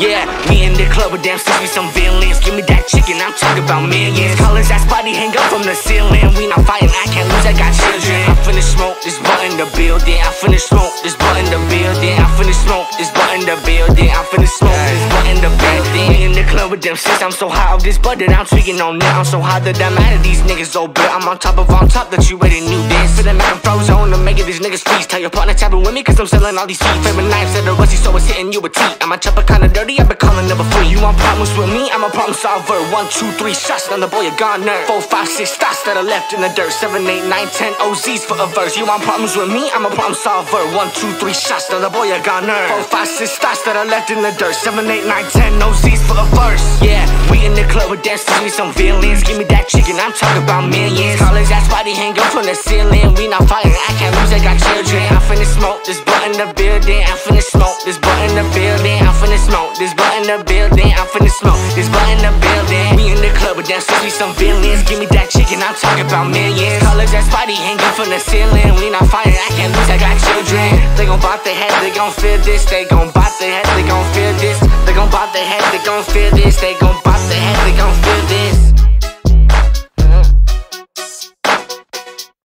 Yeah, me in the club with them sis, some villains. Give me that chicken, I'm talking about millions. Colors that spotty hang up from the ceiling. We not fighting, I can't lose, I got children. I finna smoke this button the building. I finna smoke this button the building. I finna smoke this button the building. I finna smoke this button the building. Me in the club with them sis, I'm so high off this butt that I'm tweaking on now. I'm so high that I'm out of these niggas, oh bitch. I'm on top of on top that you already knew this. These niggas freeze. Tell your partner tapping with me, cause I'm selling all these feet. Favorite knives that are rusty, so it's hitting you with teeth. I'm a chopper kinda dirty, I've been calling never free. You want problems with me? I'm a problem solver. One, two, three shots, now the boy a goner. Four, five, six stocks that are left in the dirt. Seven, eight, nine, ten OZs for a verse. You want problems with me? I'm a problem solver. One, two, three shots, now the boy a goner. Four, five, six stocks that are left in the dirt. Seven, eight, nine, ten OZs for a verse. Yeah, we in club with dancers, we some villains. Give me that chicken, I'm talking about millions. College that spotty hang up from the ceiling. We not fighting, I can't lose, I got children. I finna smoke this button the building. I finna smoke this button the building. I finna smoke this button the building. I finna smoke this button the building. We in the club with them we some villains. Give me that chicken, I'm talking about millions. Colors that spotty hanging from the ceiling. We not fighting, I can't lose, I got children. They gon' bop their head, they gon' feel this. They gon' bop their head, they gon' feel this. They gon' bop their head, they gon' feel this. They gon'